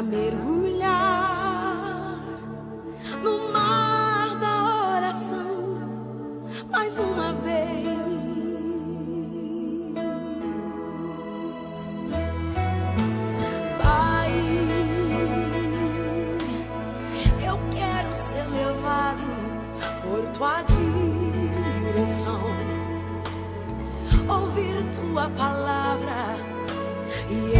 para mergulhar no mar da oração mais uma vez. Pai, eu quero ser levado por tua direção, ouvir tua palavra e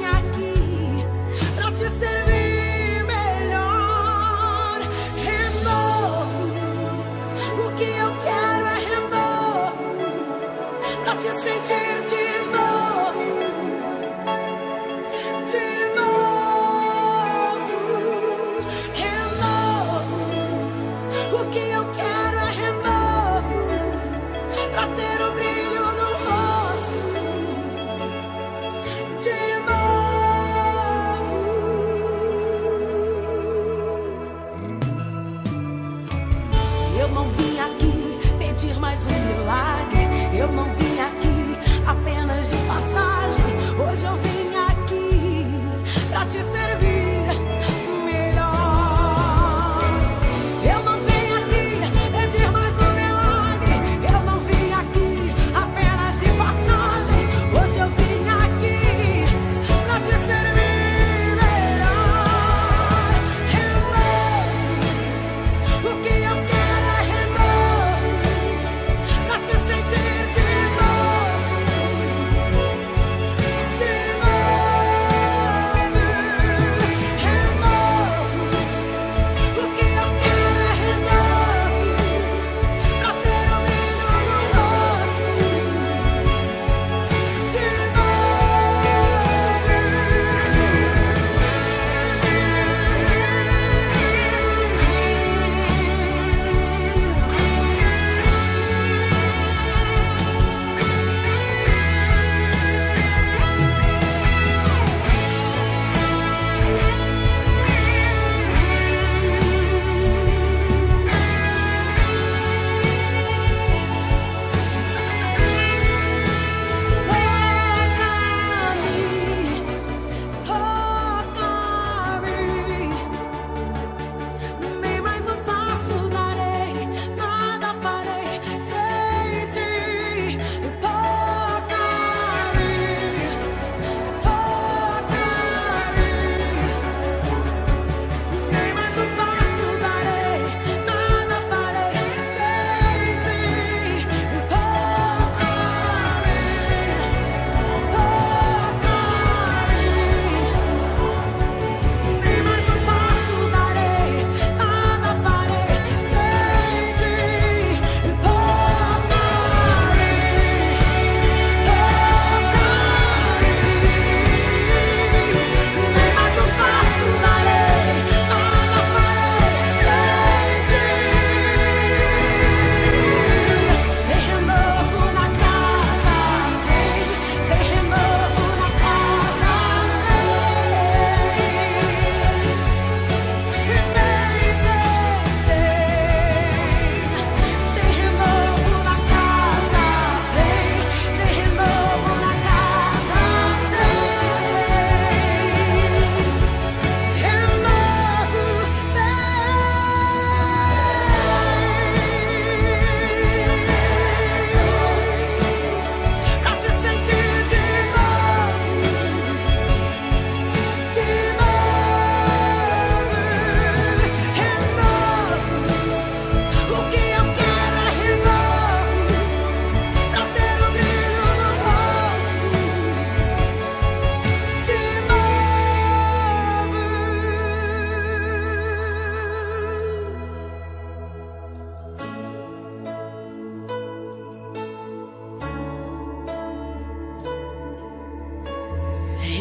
traté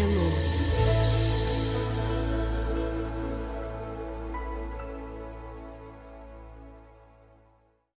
Renova.